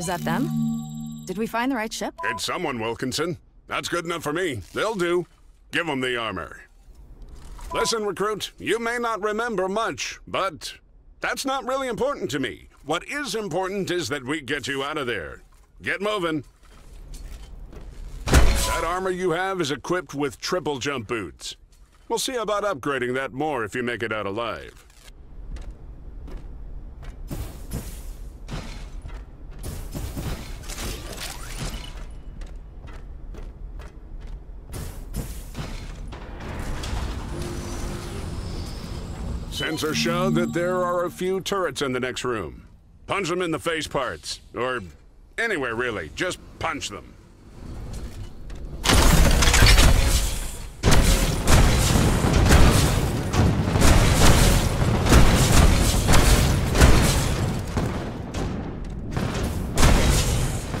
Is that them? Did we find the right ship? It's someone, Wilkinson. That's good enough for me. They'll do. Give them the armor. Listen, recruit, you may not remember much, but that's not really important to me. What is important is that we get you out of there. Get moving. That armor you have is equipped with triple jump boots. We'll see about upgrading that more if you make it out alive. Sensors show that there are a few turrets in the next room. Punch them in the face parts. Or anywhere, really. Just punch them.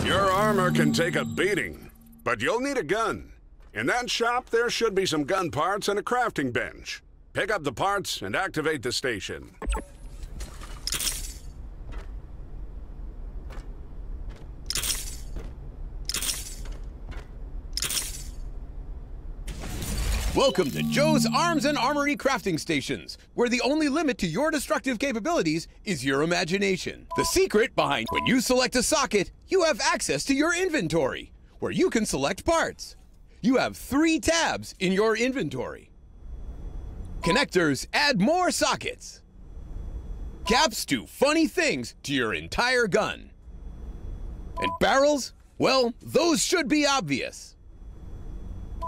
Your armor can take a beating, but you'll need a gun. In that shop, there should be some gun parts and a crafting bench. Pick up the parts and activate the station. Welcome to Joe's Arms and Armory Crafting Stations, where the only limit to your destructive capabilities is your imagination. The secret behind when you select a socket, you have access to your inventory, where you can select parts. You have three tabs in your inventory. Connectors add more sockets. Caps do funny things to your entire gun. And barrels? Well, those should be obvious.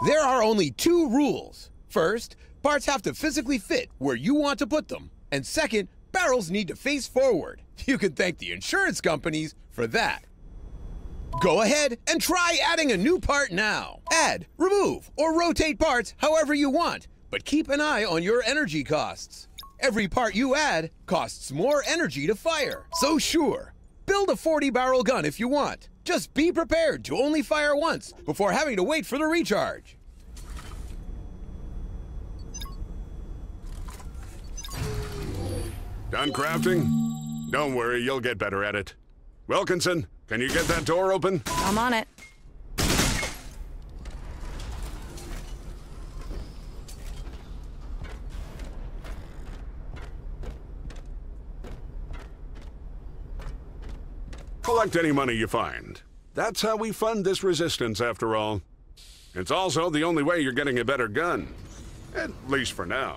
There are only two rules. First, parts have to physically fit where you want to put them. And second, barrels need to face forward. You can thank the insurance companies for that. Go ahead and try adding a new part now. Add, remove, or rotate parts however you want but keep an eye on your energy costs. Every part you add costs more energy to fire. So sure, build a 40 barrel gun if you want. Just be prepared to only fire once before having to wait for the recharge. Done crafting? Don't worry, you'll get better at it. Wilkinson, can you get that door open? I'm on it. Collect any money you find. That's how we fund this resistance, after all. It's also the only way you're getting a better gun. At least for now.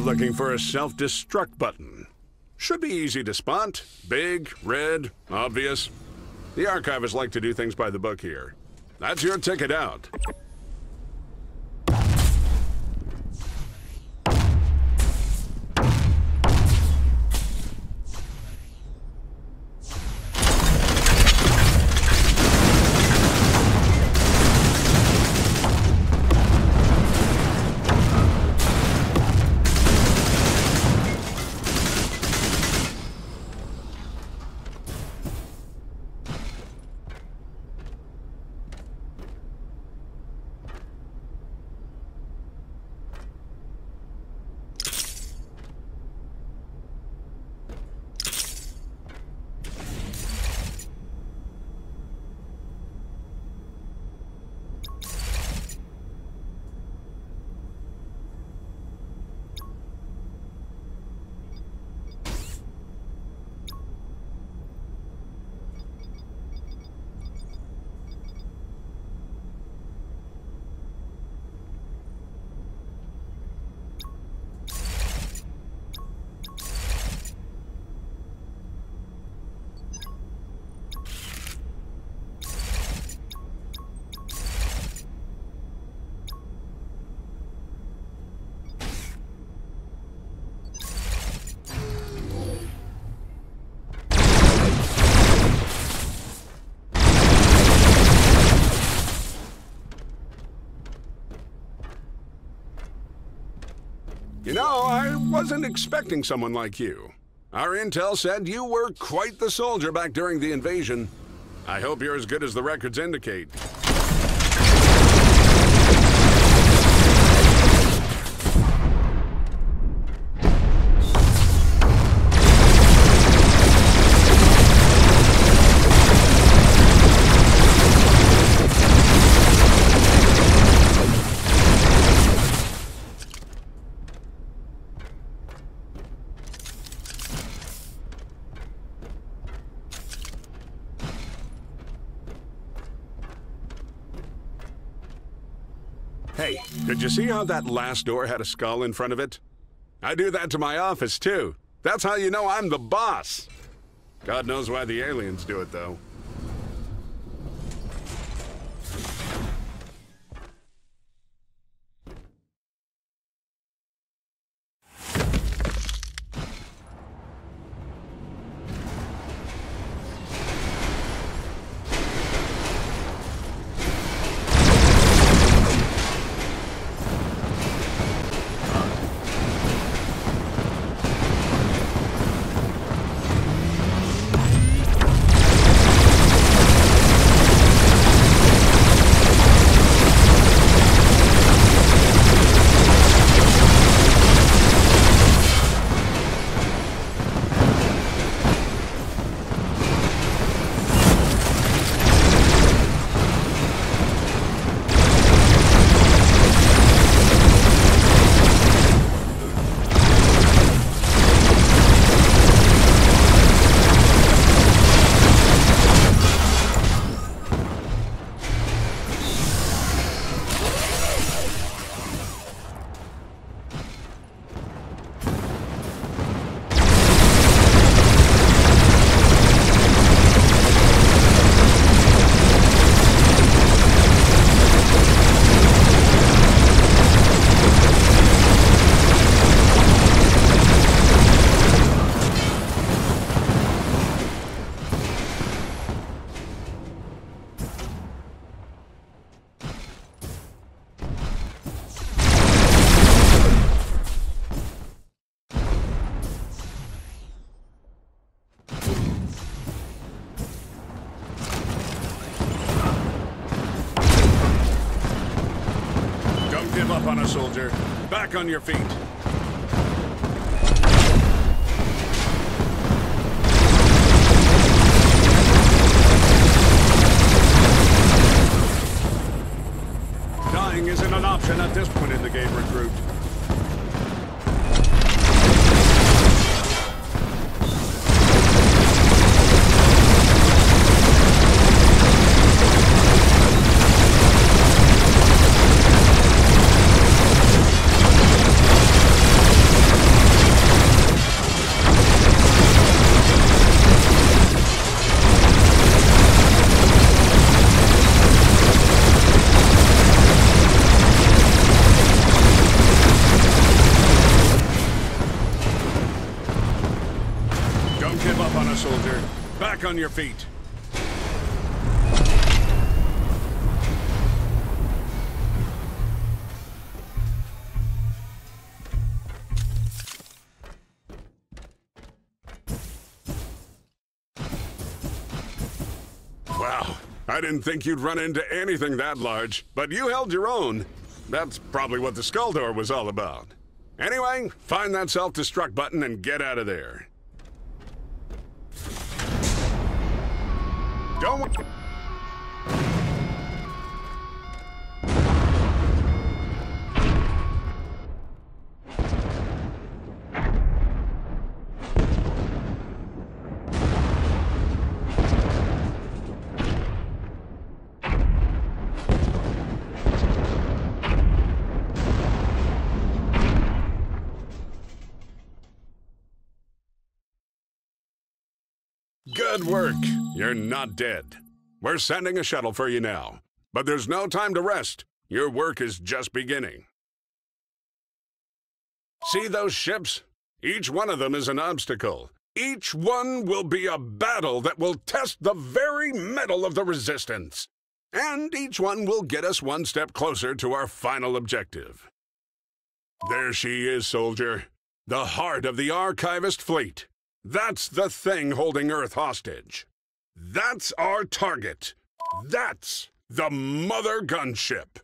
Looking for a self-destruct button. Should be easy to spot. Big, red, obvious. The archivists like to do things by the book here. That's your ticket out. Wasn't expecting someone like you. Our intel said you were quite the soldier back during the invasion. I hope you're as good as the records indicate. See how that last door had a skull in front of it? I do that to my office, too. That's how you know I'm the boss. God knows why the aliens do it, though. Don't give up on a soldier. Back on your feet. Dying isn't an option at this point in the game, recruit. Soldier. Back on your feet. Wow, I didn't think you'd run into anything that large, but you held your own. That's probably what the skull door was all about. Anyway, find that self-destruct button and get out of there. Don't. Good work. You're not dead. We're sending a shuttle for you now. But there's no time to rest. Your work is just beginning. See those ships? Each one of them is an obstacle. Each one will be a battle that will test the very metal of the resistance. And each one will get us one step closer to our final objective. There she is, soldier. The heart of the Archivist fleet. That's the thing holding Earth hostage. That's our target. That's the Mother Gunship.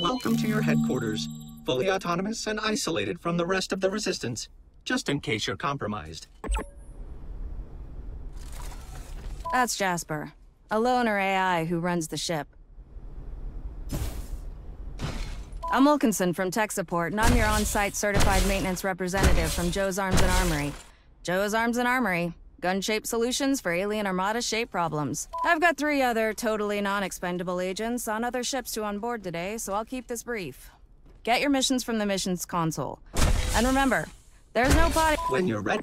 Welcome to your headquarters, fully autonomous and isolated from the rest of the Resistance, just in case you're compromised. That's Jasper, a loner AI who runs the ship. I'm Wilkinson from tech support, and I'm your on-site certified maintenance representative from Joe's Arms and Armory. Joe's Arms and Armory, gun-shaped solutions for alien armada shape problems. I've got three other totally non-expendable agents on other ships to onboard today, so I'll keep this brief. Get your missions from the missions console. And remember, there's no potty- When you're ready.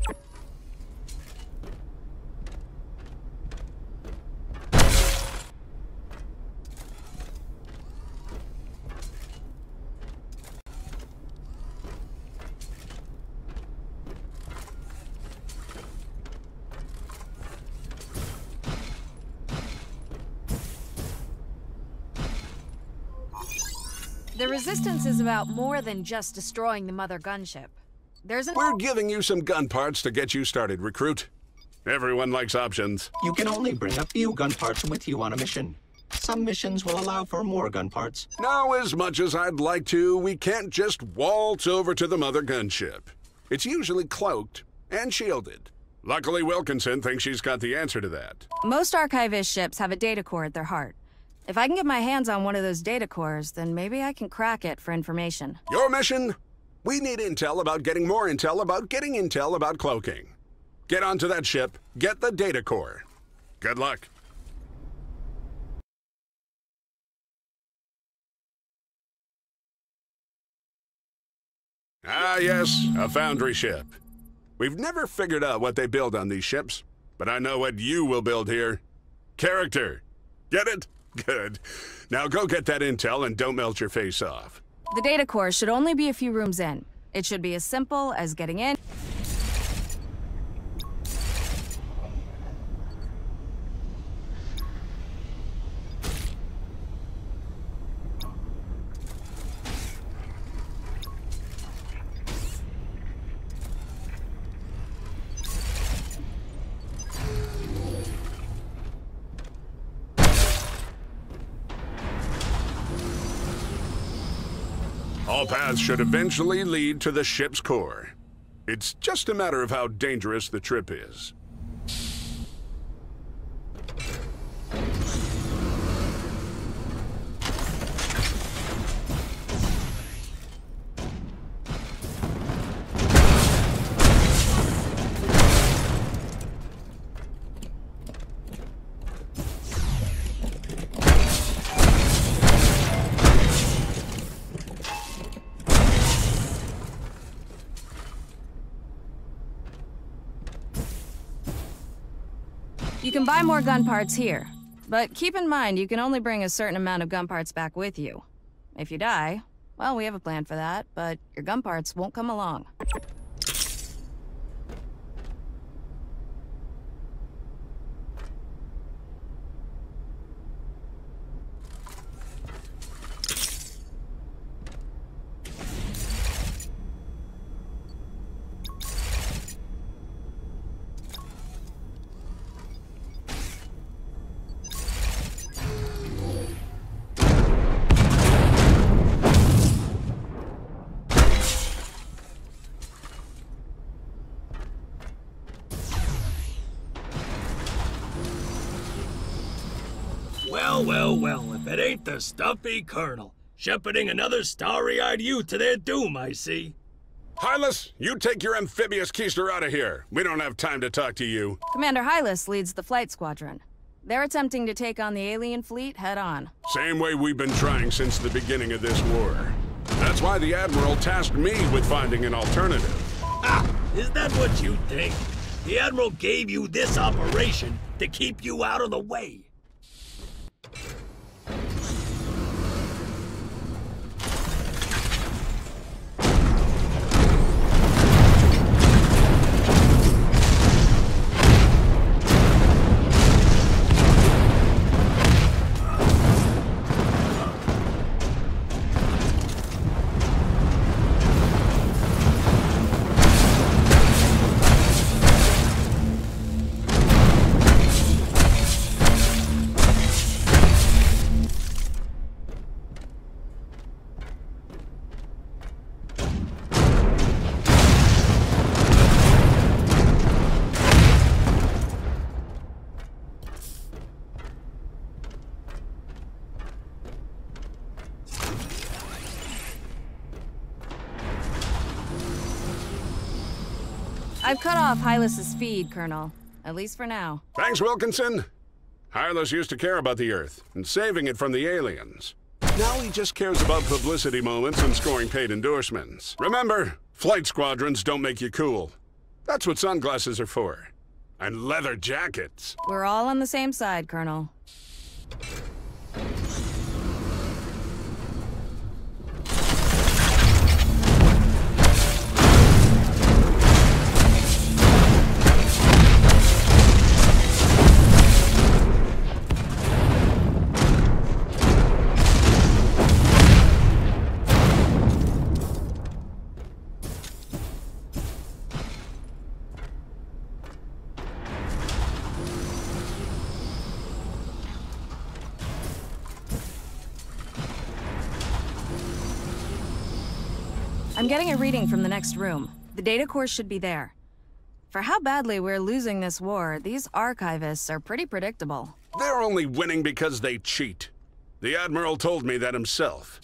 The Resistance is about more than just destroying the mother gunship. There's an We're giving you some gun parts to get you started, recruit. Everyone likes options. You can only bring a few gun parts with you on a mission. Some missions will allow for more gun parts. Now, as much as I'd like to, we can't just waltz over to the Mother Gunship. It's usually cloaked and shielded. Luckily, Wilkinson thinks she's got the answer to that. Most archivist ships have a data core at their heart. If I can get my hands on one of those data cores, then maybe I can crack it for information. Your mission? We need intel about getting more intel about getting intel about cloaking. Get onto that ship, get the data core. Good luck. Ah, yes, a foundry ship. We've never figured out what they build on these ships, but I know what you will build here. Character. Get it? Good. Now go get that intel and don't melt your face off. The data core should only be a few rooms in. It should be as simple as getting in. All paths should eventually lead to the ship's core. It's just a matter of how dangerous the trip is. Can buy more gun parts here. But keep in mind, you can only bring a certain amount of gun parts back with you. If you die, well, we have a plan for that, but your gun parts won't come along. Well, well, well, if it ain't the stuffy colonel, shepherding another starry-eyed youth to their doom, I see. Hylas, you take your amphibious keister out of here. We don't have time to talk to you. Commander Hylas leads the flight squadron. They're attempting to take on the alien fleet head on. Same way we've been trying since the beginning of this war. That's why the Admiral tasked me with finding an alternative. Ah, is that what you think? The Admiral gave you this operation to keep you out of the way you I've cut off Hylas's feed, Colonel. At least for now. Thanks, Wilkinson. Hylas used to care about the Earth and saving it from the aliens. Now he just cares about publicity moments and scoring paid endorsements. Remember, flight squadrons don't make you cool. That's what sunglasses are for. And leather jackets. We're all on the same side, Colonel. I'm getting a reading from the next room. The data core should be there. For how badly we're losing this war, these archivists are pretty predictable. They're only winning because they cheat. The Admiral told me that himself.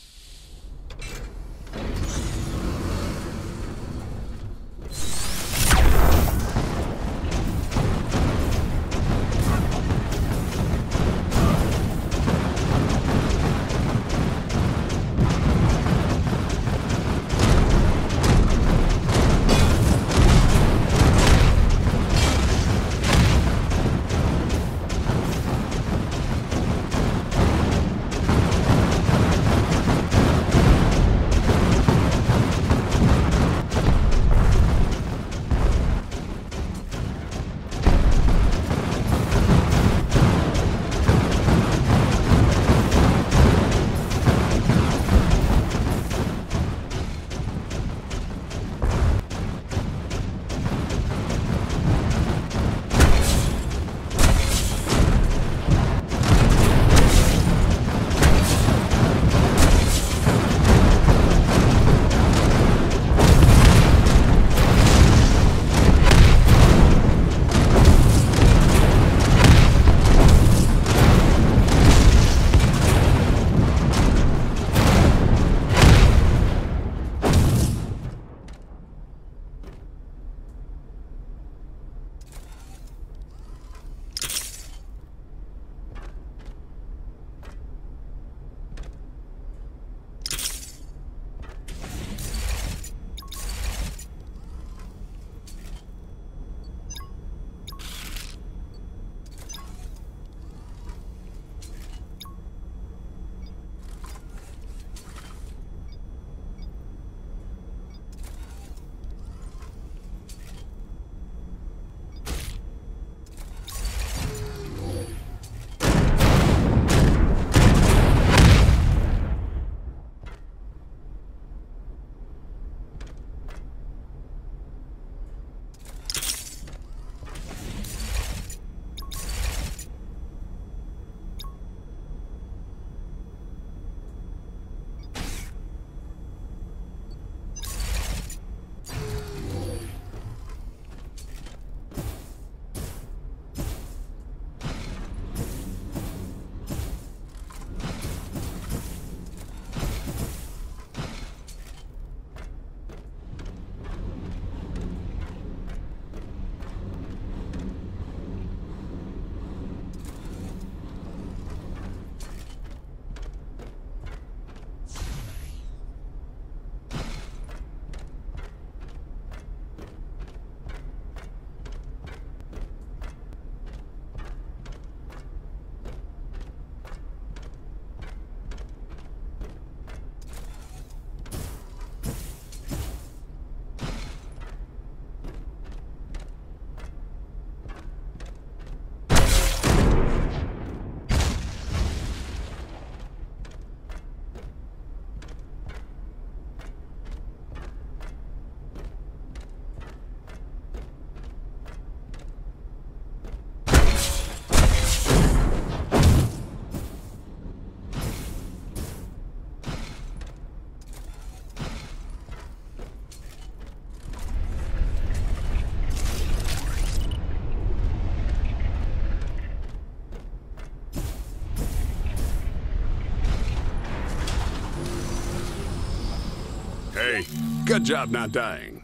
Good job not dying.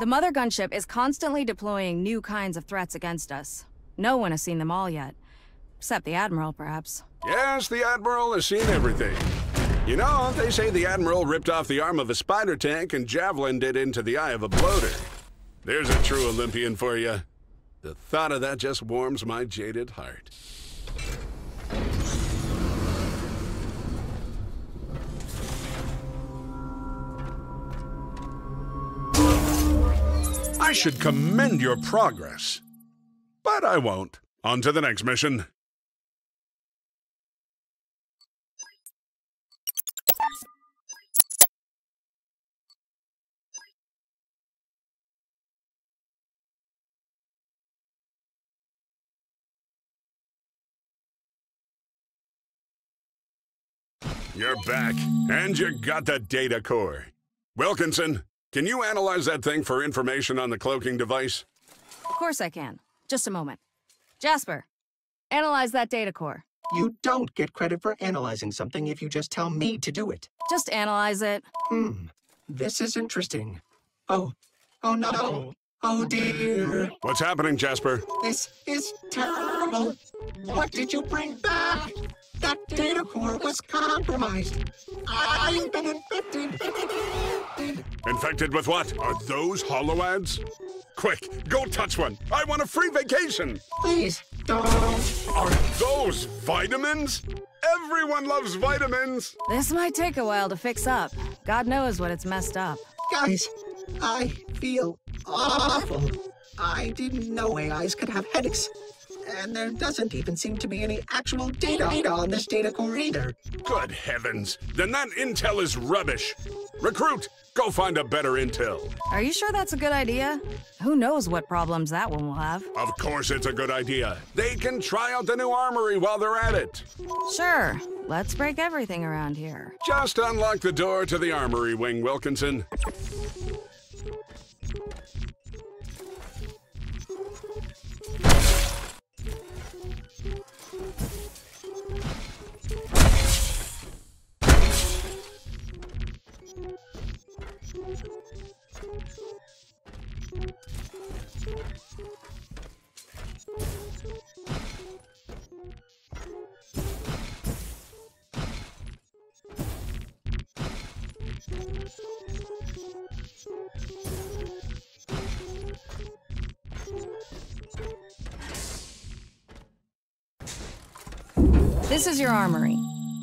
The Mother Gunship is constantly deploying new kinds of threats against us. No one has seen them all yet. Except the Admiral, perhaps. Yes, the Admiral has seen everything. You know, they say the Admiral ripped off the arm of a spider tank and javelined it into the eye of a bloater. There's a true Olympian for you. The thought of that just warms my jaded heart. I should commend your progress. But I won't. On to the next mission. You're back, and you got the data core. Wilkinson, can you analyze that thing for information on the cloaking device? Of course I can. Just a moment. Jasper, analyze that data core. You don't get credit for analyzing something if you just tell me to do it. Just analyze it. Hmm. This is interesting. Oh. Oh no. Oh dear. What's happening, Jasper? This is terrible. What did you bring back? That data core was compromised. I've been infected. Infected with what? Are those holo ads? Quick, go touch one. I want a free vacation. Please don't. Are those vitamins? Everyone loves vitamins. This might take a while to fix up. God knows what it's messed up. Guys, I feel awful. I didn't know AIs could have headaches. And there doesn't even seem to be any actual data on this data core either. Good heavens. Then that intel is rubbish. Recruit, go find a better intel. Are you sure that's a good idea? Who knows what problems that one will have? Of course it's a good idea. They can try out the new armory while they're at it. Sure. Let's break everything around here. Just unlock the door to the armory wing, Wilkinson. This is your armory.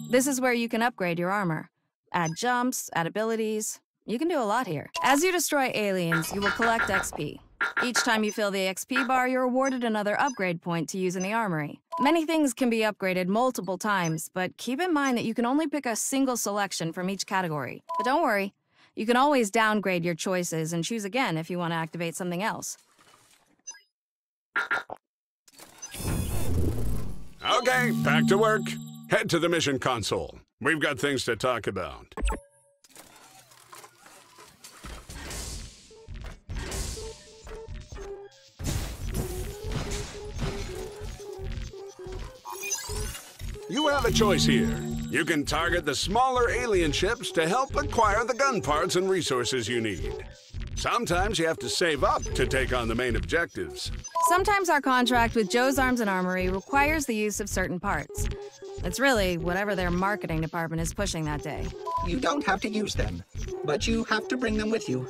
This is where you can upgrade your armor. Add jumps, add abilities. You can do a lot here. As you destroy aliens, you will collect XP. Each time you fill the XP bar, you're awarded another upgrade point to use in the armory. Many things can be upgraded multiple times, but keep in mind that you can only pick a single selection from each category. But don't worry, you can always downgrade your choices and choose again if you want to activate something else. Okay, back to work. Head to the mission console. We've got things to talk about. You have a choice here. You can target the smaller alien ships to help acquire the gun parts and resources you need. Sometimes you have to save up to take on the main objectives. Sometimes our contract with Joe's Arms and Armory requires the use of certain parts. It's really whatever their marketing department is pushing that day. You don't have to use them, but you have to bring them with you.